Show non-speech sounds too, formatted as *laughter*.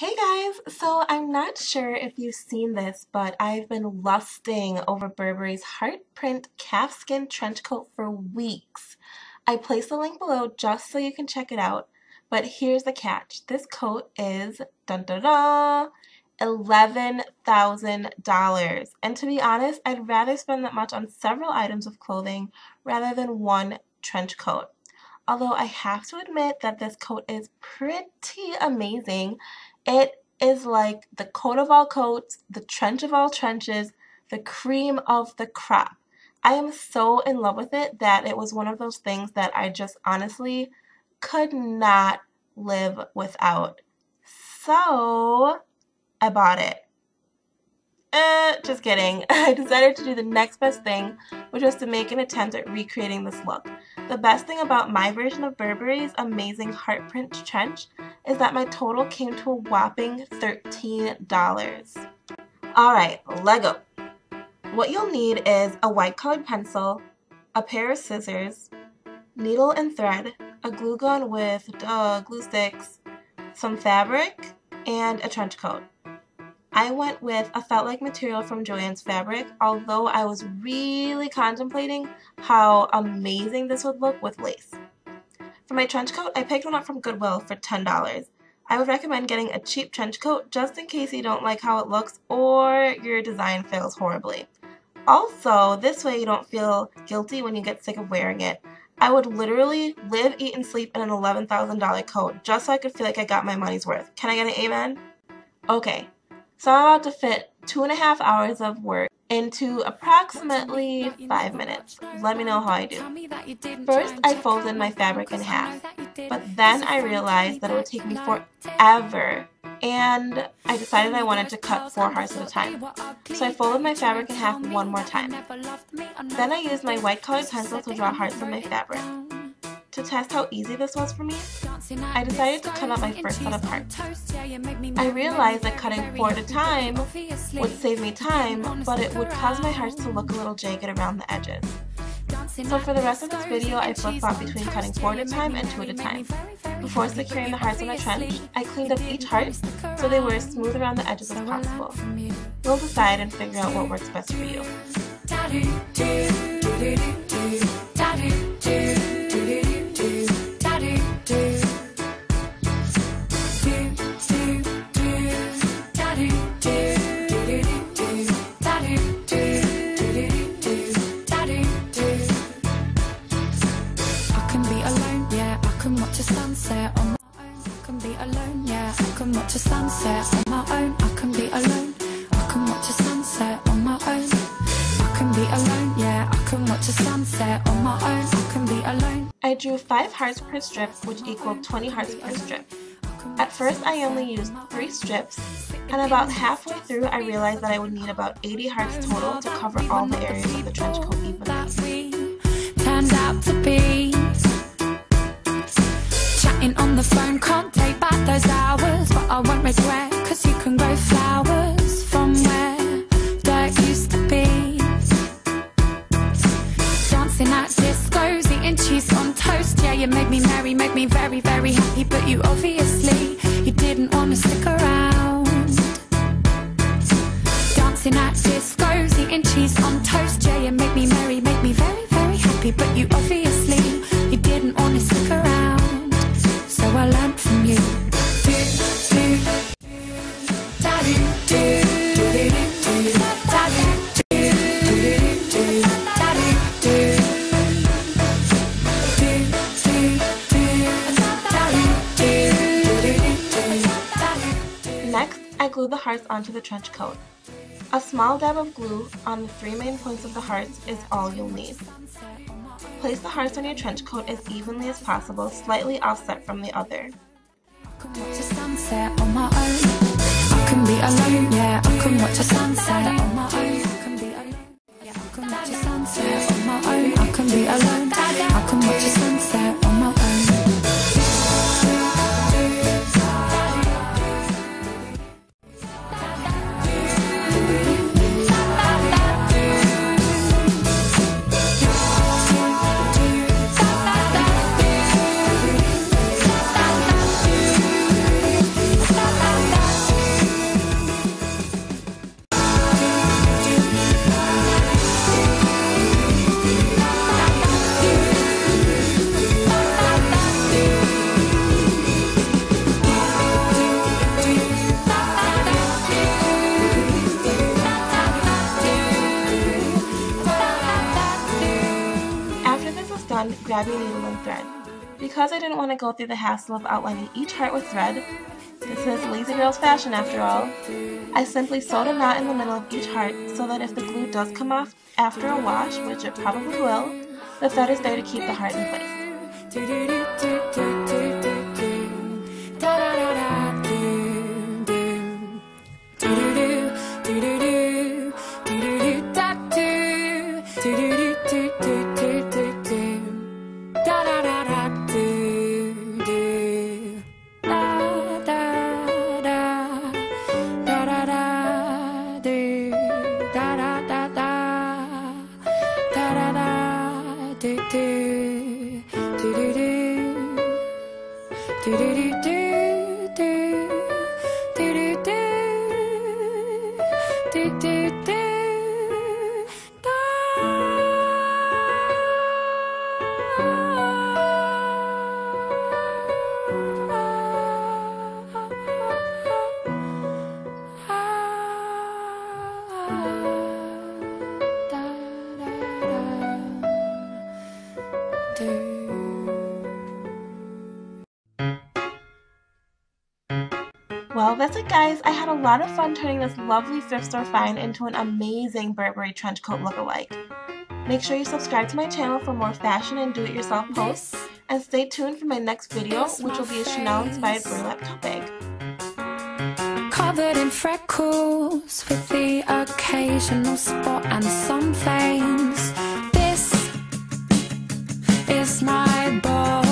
Hey guys, so I'm not sure if you've seen this, but I've been lusting over Burberry's heart print calfskin trench coat for weeks. I placed the link below just so you can check it out, but here's the catch. This coat is, dun dun dun, $11,000. And to be honest, I'd rather spend that much on several items of clothing rather than one trench coat. Although I have to admit that this coat is pretty amazing it is like the coat of all coats, the trench of all trenches, the cream of the crop. I am so in love with it that it was one of those things that I just honestly could not live without. So I bought it. Uh, just kidding. *laughs* I decided to do the next best thing, which was to make an attempt at recreating this look. The best thing about my version of Burberry's amazing heart print trench is that my total came to a whopping $13. Alright, Lego. What you'll need is a white colored pencil, a pair of scissors, needle and thread, a glue gun with uh, glue sticks, some fabric, and a trench coat. I went with a felt like material from Joann's Fabric, although I was really contemplating how amazing this would look with lace. For my trench coat, I picked one up from Goodwill for $10. I would recommend getting a cheap trench coat just in case you don't like how it looks or your design fails horribly. Also, this way you don't feel guilty when you get sick of wearing it. I would literally live, eat, and sleep in an $11,000 coat just so I could feel like I got my money's worth. Can I get an amen? Okay, so I'm about to fit two and a half hours of work into approximately five minutes. Let me know how I do. First, I folded my fabric in half, but then I realized that it would take me forever and I decided I wanted to cut four hearts at a time. So I folded my fabric in half one more time. Then I used my white colored pencil to draw hearts on my fabric. To test how easy this was for me, I decided to cut out my first set of hearts. I realized that cutting four at a time would save me time, but it would cause my hearts to look a little jagged around the edges. So for the rest of this video, I flip-flop between cutting four at a time and two at a time. Before securing the hearts in a trench, I cleaned up each heart so they were as smooth around the edges as possible. You'll decide and figure out what works best for you. Can watch a sunset on my own. I can be alone. I can watch a sunset on my own. I can be alone, yeah. I can watch a sunset on my own. I can be alone. I drew 5 hearts per strip, which equaled 20 hearts per strip. At first, I only used 3 strips, and about halfway through, I realized that I would need about 80 hearts total to cover all the areas of the trench coat evenly. Turned out to be Chatting on the phone, can't take back those hours I glue the hearts onto the trench coat. A small dab of glue on the three main points of the hearts is all you'll need. Place the hearts on your trench coat as evenly as possible, slightly offset from the other. I can watch a sunset on my own. I can be alone. I can watch a sunset tabby needle and thread. Because I didn't want to go through the hassle of outlining each heart with thread, this is lazy girl's fashion after all, I simply sewed a knot in the middle of each heart so that if the glue does come off after a wash, which it probably will, the thread is there to keep the heart in place. Well, that's it guys. I had a lot of fun turning this lovely thrift store find into an amazing Burberry trench coat look-alike. Make sure you subscribe to my channel for more fashion and do-it-yourself posts, and stay tuned for my next video, which will be a Chanel-inspired burlap tote bag. Covered in freckles, with the occasional spot and some veins. This is my boy.